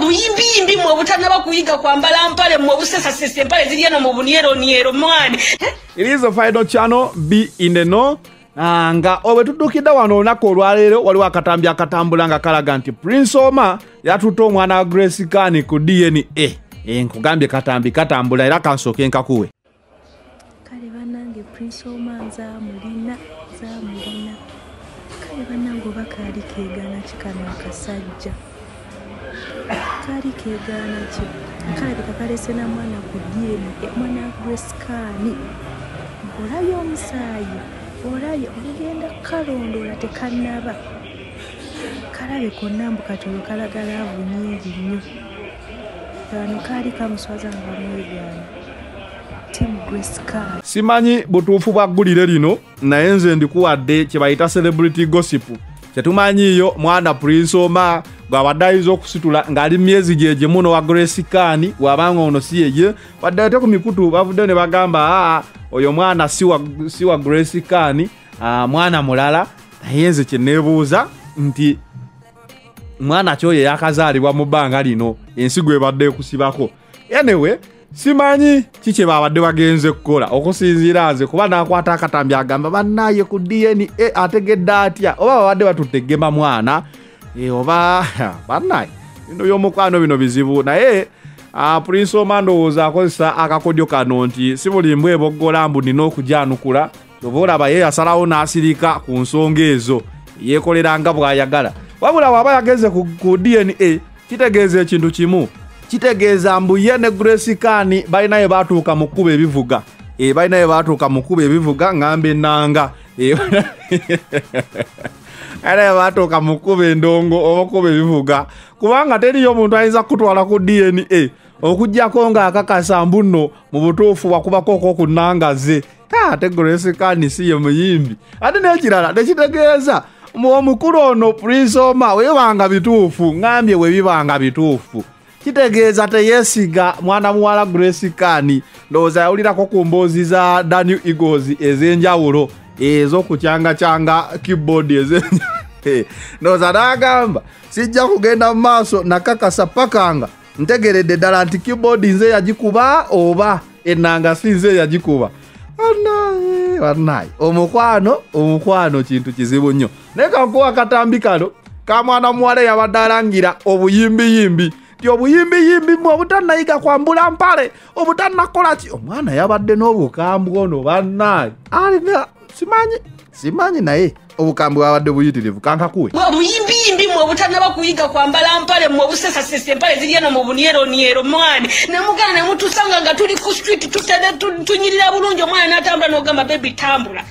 mwe buyimbi mwe butanaba kuyiga kwambala mpale mwe busesasesa empale ziri eno mu bunyeroniyero mwani? It is the final channel be in the know. Ah, nga obwe tuddukidde wano olunaku olwaleero waliwo akatambi akatambula nga kalaga nti prince oma yatutte omwana wa grace kani ku dna Eh, nkugambye katambi katambula era kansooke nkakuwe. Kale bannange prince omanza mulina zamulina kale bannange oba kaali keegaana ki kano akasajja kaali keegaana ki kalabika kalese na mwana ku dyeni mwana gwesikaani olabye omusaayi olabye olugenda kalondoola tekannaba kalabe konna mbu katolo kalagala abunyingi nnyo. Kano kaali kamuswaza nga mwegaana timu gwesikaani simanyi butuufu bwa ggulire lino naye nze ndikuwadde kye bayita celebrity gossip. Kyetumanyiiyo mwana prince oma bw'abadde ayinza okusitula ng'ali myezi gye gimu nowa grace kani bw'abanga ono si yeye wadde ate ku mikutu bavudde ne bagamba aa oyo mwana si wa, wa grace kani aa, mwana mulala. Naye nze kye neebuuza nti mwana kyoyo yakazaalibwa mu bbanga lino? Ensi gwebadde ekusibako. Anyway simanyi kikye babadde bagenze kukola okusinziira nze kuba nakwata akatambi agamba bannaye ku dna ategedde atya? Oba babadde batutegema mwana e, oba bannaye. Bino byomukwano bino bizibu. Naye uh, prince oma ndowooza akozesa akakodyo kano nti si buli mbw eboggola mbu nina okujanukula oba olaba ye yasalawo n'asirika ku nsonga ezo. Yeekolera nga bw'ayagala. Wabula waba yageze ku, dna kitegeeza ekintu kimu. Kitegeeza mbu ye ne grace kani balina ye batuuka mu kkuba ebivuga. E, balina ye batuuka mu kkuba ebivuga ngamba ennanga e, ye batuuka mu kkuba endongo oba kkuba ebivuga kubanga teriyo omuntu ayinza kutwala ku dna okugjako ng'akakasa mbu nno mu butuufu wakubako okwo ku nnanga ze ate grace kani si ye muyimbi. Ate n'ekirala tekitegeeza. Omukulu ono prince oma webanga bituufu ngambye we bibanga bituufu. Kitegeeza teyesiga mwana muwala grace kani ndowooza yawulirako ku mboozi za daniel eagles ez'enjawulo ez'okucyangacyanga keyboard ezenja ndowooza n'agamba sijja kugenda mu maaso nakakasa paka nga ntegeredde ddala nti keyboard nze yagikuba oba ennanga si nze yagikuba? Banaye banaye omukwano omukwano kintu kizibu nnyo. Naye kankuwa akatambi kano ka mwana muwala yabadde alangira obuyimbiyimbi. Nti obuyimbiyimbi mwe obutanayiga kwambula mpale obutanakola ki? Omwana yabadde n'obukambwe ono banaye alina simanyi simanyi naye obukambwe bwabadde buyitirivu kankakuwe mwe buyimbi mwe butanaba kuyiga kwambala mpale mwe busesasesa empale ziri eno mu bunyeroniyero mwani nemugana nemutusanga nga tuli ku street tunyirira bulungi omwana natambula nogamba bebi tambula.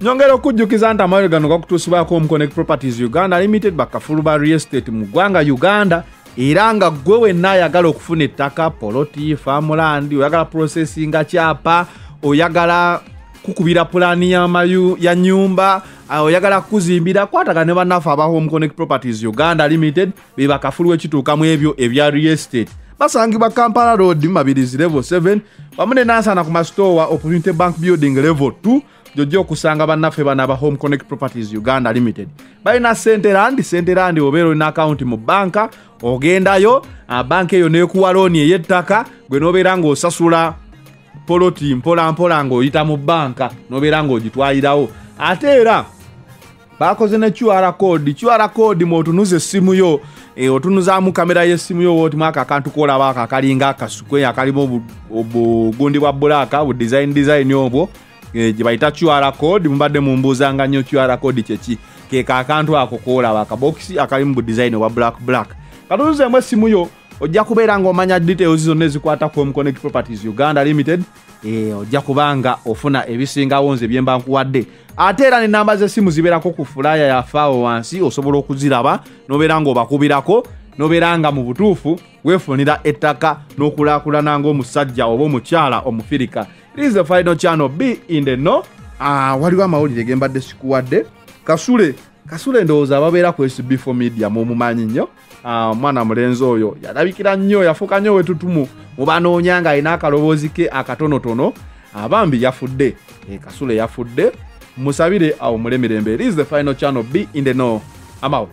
Nyongera okujjukiza nti amayiro gano gakutuusibwako omuconnect properties uganda limited bakafulu ba real estate mu ggwanga uganda era nga gwe wenna ayagala okufuna ettaka poloti famuland oyagala processinga kyapa oyagala kukubira pulaani ya nyumba oyagala kuzimbira kwatagana ne bannaffe aba home connect properties uganda limited be bakafulu ekituukamu ebyo ebya real estate. Basangibwa kampala road mabirizi level 7 wamu ne nansana ku masitowa opportunity bank building level 2 gyojja okusanga bannaffe bano aba home connect properties uganda limited. Balina senterand senterand obeera olina akawunti mu banka ogendayo ah, banka eyo nekuwa looni ey'ettaka gwe nobeera ng'osasula poloti mpolampola ng'oyita mu banka nobeera ng'ogitwalirawo. Ate era bakoze ne qr code. Qr code mwotunuza essimu yo e, otunuzaamu kamera y'essimu yo wotimu ako akantu kolaba ako akalinga akasukwe akalimu obu- obugundi bwa bulaaka bu design design obwo e, gye bayita qr code. Mubadde mumbuuzanga nnyo qr code kyeki keka akantu ako kolaba akabokisi akalimu bu design obwa black black. Katunuzeemu essimu yo ojja kubeera ng'omanya details zonna ezikwata ku Connect properties uganda limited. E, ojja kubanga ofuna ebisingawo nze byemba nkuwadde ate era nenamba z'essimu zibeerako ku fulaya yafaawo wansi osobola okuziraba nobeera ng'obakubirako nobeera nga mu butuufu weefunira ettaka n'okulaakulana ng'omusajja oba omukyala omufirika. It is the final channel. B in the no ah, waliwo amawulire gembadde sikuwadde. Kasule kasule ndowooza ababeera ku sb4 media mumumanyi nnyo Ah, omwana mulenzi oyo yalabikira nnyo yafuuka nnyo wetutumu mubanoonya nga alina akaloboozi ke akatonotono abambi yafudde ekasule yafudde. Musabire awo mule mirembe it is the final channel. B in the know. I'm out.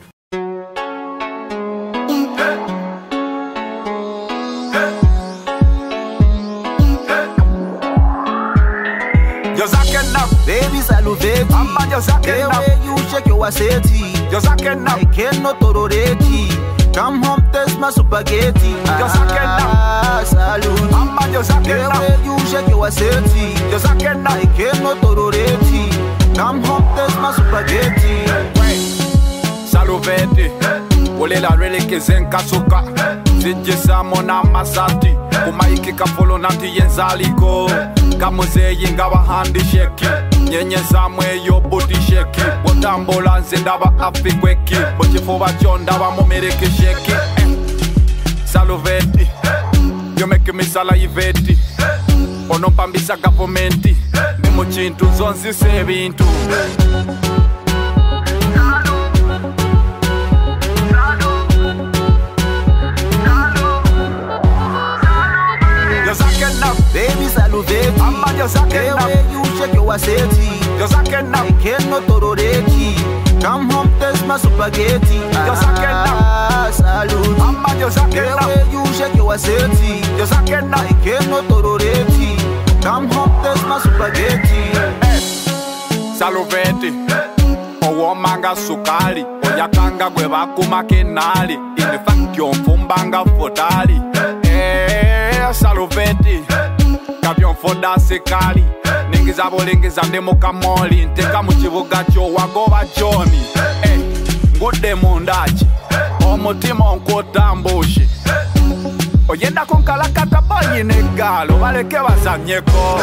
Baby, salute, mama, just a kid. The way you shake your wasetti, just a kid. I cannot tolerate. supageti. Ah, Saluewe yuseke waseti aikenotororeti namhoptesma supageti. Saluveti. Olelarerekezenkasuka zijisa mona masati. Kumaikika folo nanti yenzaliko kamuzeyi ngabahandisheki nyenyezamwe yobutisheki wotambulanze ndaba afikweki mukifuba kyo ndaba mumerekesheki salovetti yo meke misala yiveti onompambisa gavumenti ndi mu chinthu zonzisa ebinthu Baby saluveti Amma josake na Ewe you shake your aseti Josake na Ekeno tororeti Come home, taste my spaghetti. Yo ah, salud. Amma yo sakena. The way you shake your assetti. Yo sakena. I came tolerate. tororeti. Come home, taste my spaghetti. Hey. Saluveti. Hey. Owomanga sukali. Oyakanga gwe bakuma kenali. In mfumbanga fotali. Hey. Eh, hey, saluveti. Hey. Kabyon foda sekali. Hey kulengeza bulengeza ndemu kamoli nteka mu kibuga kyowagoba joni eh, ngudde mundaki omutima onkwotambushe oyendako nkalakata banyi neggaalo baleke bazanyeko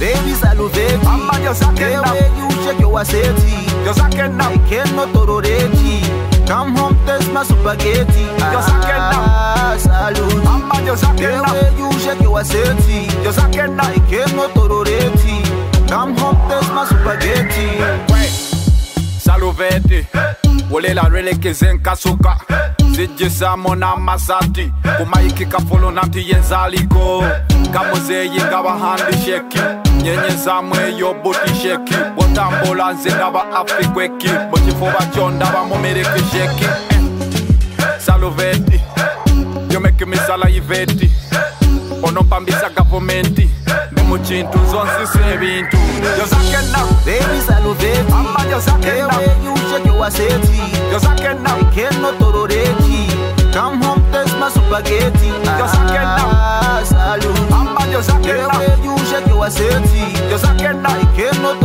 Babies I. I'm. not your second. I cannot tolerate. Come home, taste my spaghetti. Yo sakenda. Ah, salute. Mama yo sakenda. The way you shake your assetti. Yo sakenda. I came no tororeti. Come home, taste my spaghetti. Hey. Saluvete. Hey. wolela lwelekeza enkasuka zijjisamu n'amasaati ku mayikika fulu nanti yenzaliko kamuzeeyi nga bahandisheki nyenyezaamu eyo butisheki bwotambula nze ndaba afikweki mu kifuba kyo ndaba mu mirikisheki saluveti yomekimiza laiveti onompambisa gavumenti ndi mu kintu nzo nsisa ebintu josakena amajosakena our safety. Cause I can now. I cannot. Come home, taste my spaghetti. Cause I can now. Salute. I'm by just I can now. you shake your safety. Cause I can now. I cannot.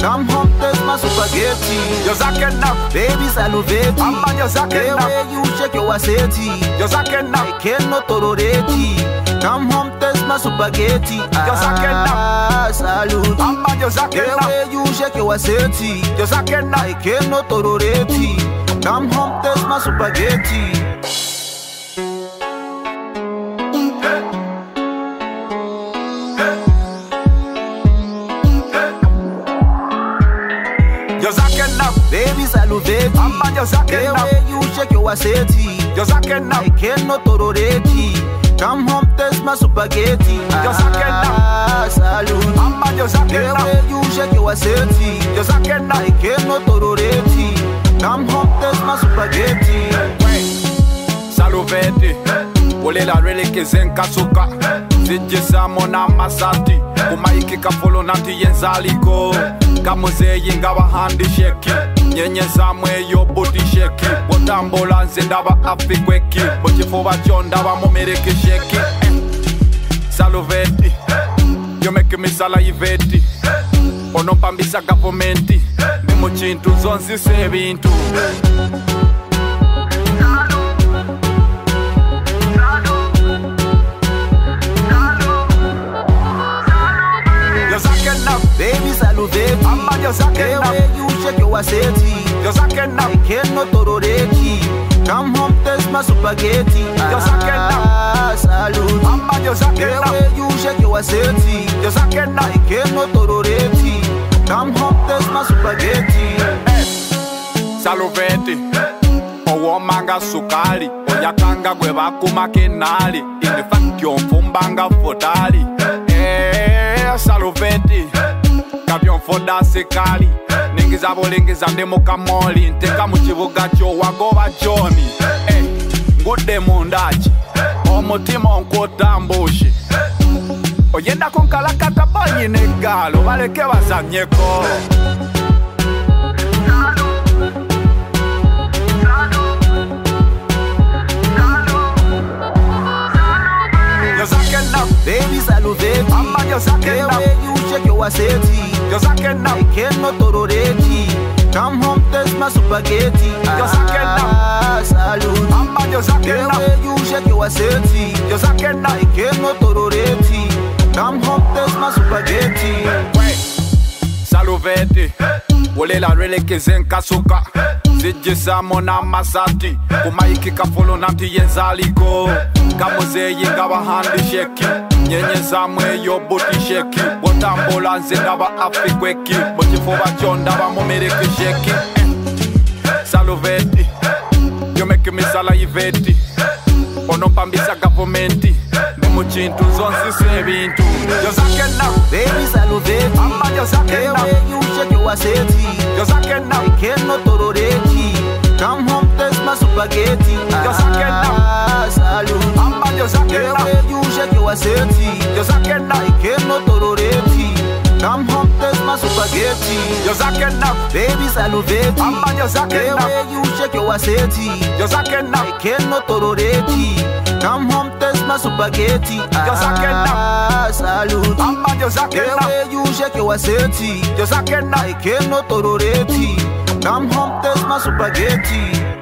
Come home, taste my spaghetti. Cause I can. Baby, salute. I'm by just I can now. you shake your safety. Cause I can now. I cannot. Come home, my spaghetti. Ah, salute. The way you shake your asseti. I cannot tolerate it. Come home, taste my spaghetti. Baby, salute. The way you shake your asseti. I cannot tolerate it. Come home, taste my spaghetti. Ah, just a kenna. Mama, just a. The way you shake your safety. Just a. I can't no tororeti. Come home, taste my spaghetti. Saluvete. Wolela rele kezenka suka. Zijisa mona masati. Kumaikika kafolo nanti yenzaliko. Hey ngamuzeye ngaba handi sheki. Nyenyezamu eyo buti sheki. Bwotambula nze ndaba afikweki mukifuba kyo ndaba mumiriki sheki. Saluveti yomeka emisala yiveti onompambisa gavumenti ndi mu kintu zonzisa ebintu Baby, move yo you shake your eh, Yo no tororeki eh, Come home taste my spaghetti. Yo ah, Salute. Mama yo saken you shake your eh, Yo no tororeki Come home taste my spaghetti. Oyakanga gwe bakuma kenali. Inifakyo mfumbanga fotali Eh, salute foda sekali nengeza bolengeza ndemo kamoli nteka mu kyowagoba joni ngudde mundaki omutima onkwotambushi oyendako nkalakata banyi neggaalo baleke bazanyeko Baby, salute. I'm on your second. Yeah, you check your waseti. Yo saque now. No tororeti. Come home, my spaghetti. Yo saque now. Ah, salud. Yo saque now. The way you shake your. Yo saque now. No tororeti. Come home, my spaghetti. Saluvete. wole la rele kezenka soka. Hey sijisa mona masati. Kumaikika fulu nati yenzaliko kamuzeyi nga bahandisheki nyenyezamu eyo butisheki bwotambula nze ndaba afikweki mukifuba kyo ndaba mumirikisheki saluveti yomekimisala iveti onompambisa gavumenti mu kintu zonsi sebintu yozakenna ebisaluveti amma yozakenna eweyushe waseti yozakenna eh, ekeno tororeki Come home, taste my spaghetti. Yozakenna, ah, salute. Amma yozakenna, eweyushe waseti. Yozakenna, eh, ekeno tororeki. Come home, taste my spaghetti. Yozakenna, baby saluveti. Amma yozakenna, eweyushe waseti. Yozakenna, eh, ekeno tororeki. Come home taste my spaghetti. Ah, salute. Yozakena Ewe you shake your aseti yozakena Keno tororeti Come home taste my spaghetti